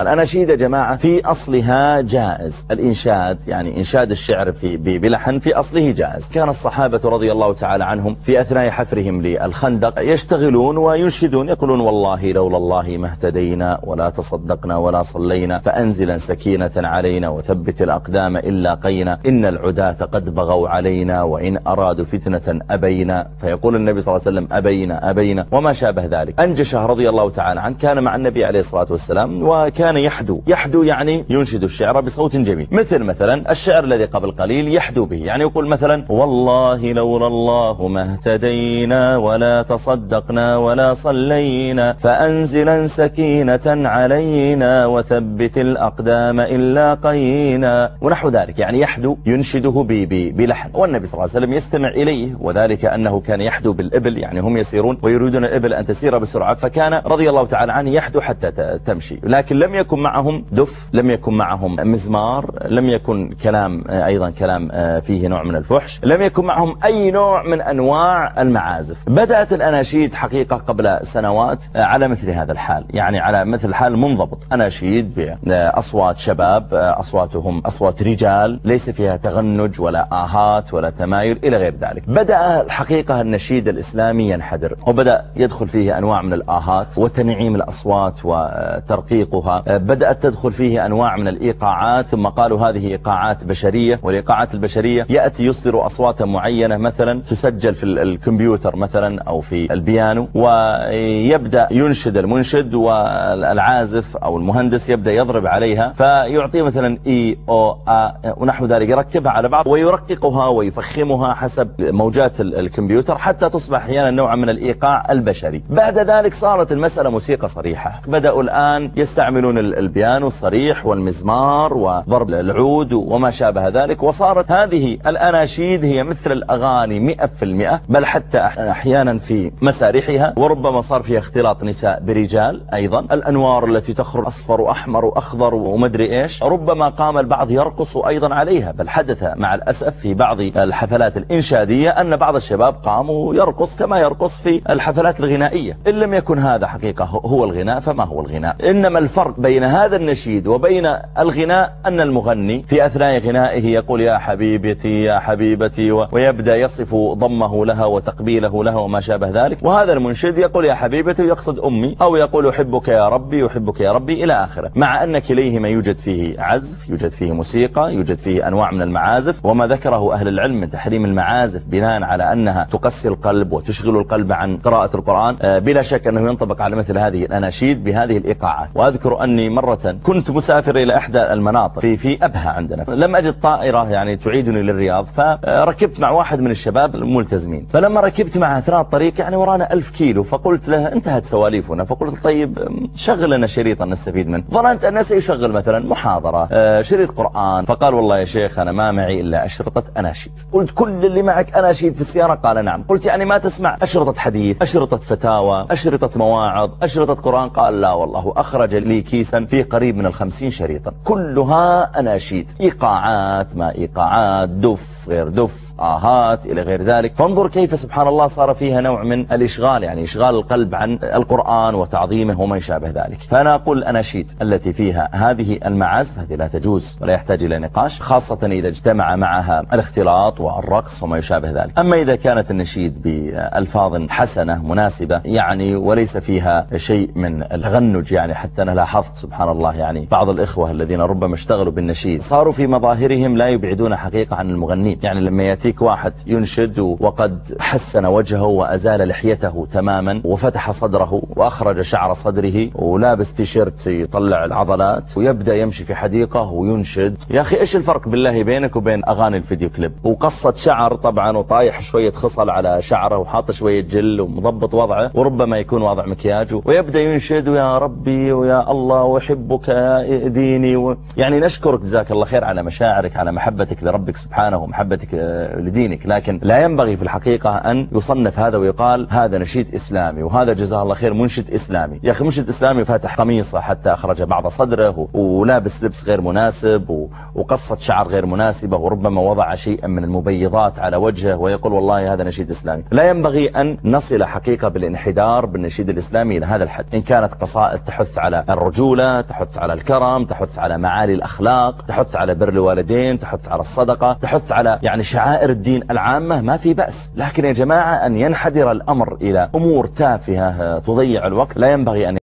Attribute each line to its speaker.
Speaker 1: الأناشيد يا جماعة في أصلها جائز. الإنشاد يعني إنشاد الشعر في بلحن في أصله جائز. كان الصحابة رضي الله تعالى عنهم في أثناء حفرهم للخندق يشتغلون وينشدون يقولون والله لولا الله ما اهتدينا ولا تصدقنا ولا صلينا فأنزلا سكينة علينا وثبت الأقدام إلا قينا. إن العداة قد بغوا علينا وإن أرادوا فتنة أبينا. فيقول النبي صلى الله عليه وسلم أبينا أبينا. وما شابه ذلك. أنجشه رضي الله تعالى عنه كان مع النبي عليه الصلاة والسلام وكان يحدو. يحدو يعني ينشد الشعر بصوت جميل. مثل مثلا الشعر الذي قبل قليل يحدو به. يعني يقول مثلا والله لولا الله ما اهتدينا ولا تصدقنا ولا صلينا فأنزلا سكينة علينا وثبت الأقدام إلا قينا. ونحو ذلك. يعني يحدو ينشده بلحن. والنبي صلى الله عليه وسلم يستمع إليه وذلك أنه كان يحدو بالإبل. يعني هم يسيرون ويريدون الإبل أن تسير بسرعة. فكان رضي الله تعالى عنه يحدو حتى تمشي. لكن لم يكن معهم دف لم يكن معهم مزمار لم يكن كلام أيضا كلام فيه نوع من الفحش لم يكن معهم أي نوع من أنواع المعازف. بدأت الأناشيد حقيقة قبل سنوات على مثل هذا الحال يعني على مثل حال منضبط. أناشيد بأصوات شباب أصواتهم أصوات رجال ليس فيها تغنج ولا آهات ولا تمايل إلى غير ذلك. بدأ الحقيقة النشيد الإسلامي ينحدر وبدأ يدخل فيه أنواع من الآهات وتنعيم الأصوات وترقيقها. بدأت تدخل فيه أنواع من الإيقاعات ثم قالوا هذه إيقاعات بشرية والإيقاعات البشرية يأتي يصدر أصواتا معينة مثلا تسجل في الكمبيوتر مثلا أو في البيانو ويبدأ ينشد المنشد والعازف أو المهندس يبدأ يضرب عليها فيعطي مثلا إي أو آ ونحو ذلك يركبها على بعض ويرققها ويفخمها حسب موجات الكمبيوتر حتى تصبح أحيانا نوعا من الإيقاع البشري. بعد ذلك صارت المسألة موسيقى صريحة. بدأوا الآن يستعملون البيانو الصريح والمزمار وضرب العود وما شابه ذلك وصارت هذه الأناشيد هي مثل الأغاني مئة في المئة بل حتى أحيانا في مسارحها وربما صار فيها اختلاط نساء برجال أيضا. الأنوار التي تخرج أصفر وأحمر وأخضر ومدري إيش ربما قام البعض يرقص أيضا عليها بل حدث مع الأسف في بعض الحفلات الإنشادية أن بعض الشباب قاموا يرقص كما يرقص في الحفلات الغنائية. إن لم يكن هذا حقيقة هو الغناء فما هو الغناء؟ إنما الفرق بين هذا النشيد وبين الغناء أن المغني في أثناء غنائه يقول يا حبيبتي يا حبيبتي ويبدأ يصف ضمه لها وتقبيله لها وما شابه ذلك. وهذا المنشد يقول يا حبيبتي ويقصد أمي أو يقول أحبك يا ربي أحبك يا ربي إلى آخره. مع أن كليهما يوجد فيه عزف يوجد فيه موسيقى يوجد فيه أنواع من المعازف وما ذكره أهل العلم من تحريم المعازف بناء على أنها تقسي القلب وتشغل القلب عن قراءة القرآن بلا شك أنه ينطبق على مثل هذه الأناشيد بهذه الإيقاعات. وأذكر أني مرة كنت مسافر إلى إحدى المناطق في في أبها عندنا. لم أجد طائرة يعني تعيدني للرياض فركبت مع واحد من الشباب الملتزمين. فلما ركبت معه أثناء الطريق يعني ورانا ألف كيلو فقلت له انتهت سواليفنا. فقلت طيب شغل لنا شريطا نستفيد منه. ظننت أنه سيشغل مثلا محاضرة شريط قرآن. فقال والله يا شيخ أنا ما معي إلا أشرطة أناشيد. قلت كل اللي معك أناشيد في السيارة؟ قال نعم. قلت يعني ما تسمع. أشرطة حديث أشرطة فتاوى أشرطة مواعظ أشرطة قرآن؟ قال لا والله أخرج لي كيسا فيه قريب من الخمسين شريطا. كلها أناشيد. إيقاعات ما إيقاعات دف غير دف آهات إلى غير ذلك. فانظر كيف سبحان الله صار فيها نوع من الإشغال يعني إشغال القلب عن القرآن وتعظيمه وما يشابه ذلك. فأنا أقول الأناشيد التي فيها هذه المعازف هذه لا تجوز ولا يحتاج إلى نقاش خاصة إذا اجتمع معها الاختلاط والرقص وما يشابه ذلك. أما إذا كانت النشيد بألفاظ حسنة مناسبة يعني وليس فيها شيء من التغنج يعني حتى أنا لاحظت سبحان الله يعني بعض الإخوة الذين ربما اشتغلوا بالنشيد صاروا في مظاهرهم لا يبعدون حقيقة عن المغنين. يعني لما يأتيك واحد ينشد وقد حسن وجهه وأزال لحيته تماما وفتح صدره وأخرج شعر صدره ولابس تيشيرت يطلع العضلات ويبدأ يمشي في حديقة وينشد. يا أخي إيش الفرق بالله بينك وبين أغاني الفيديو كليب؟ وقصة شعر طبعا وطايح شوية خصل على شعره وحاط شوية جل ومضبط وضعه وربما يكون واضع مكياج ويبدأ ينشد ويا ربي ويا الله. وحبك يا ديني و... يعني نشكرك جزاك الله خير على مشاعرك على محبتك لربك سبحانه ومحبتك لدينك. لكن لا ينبغي في الحقيقة أن يصنف هذا ويقال هذا نشيد إسلامي وهذا جزاه الله خير منشد إسلامي. يا أخي منشد إسلامي فاتح قميصه حتى أخرج بعض صدره ولابس لبس غير مناسب وقصة شعر غير مناسبة وربما وضع شيئا من المبيضات على وجهه ويقول والله هذا نشيد إسلامي. لا ينبغي أن نصل حقيقة بالانحدار بالنشيد الإسلامي إلى هذا الحد. إن كانت قصائد تحث على الرجولة الرجولة تحث على الكرم تحث على معالي الأخلاق تحث على بر الوالدين تحث على الصدقة تحث على يعني شعائر الدين العامة ما في بأس. لكن يا جماعة أن ينحدر الأمر إلى أمور تافهة تضيع الوقت. لا ينبغي أن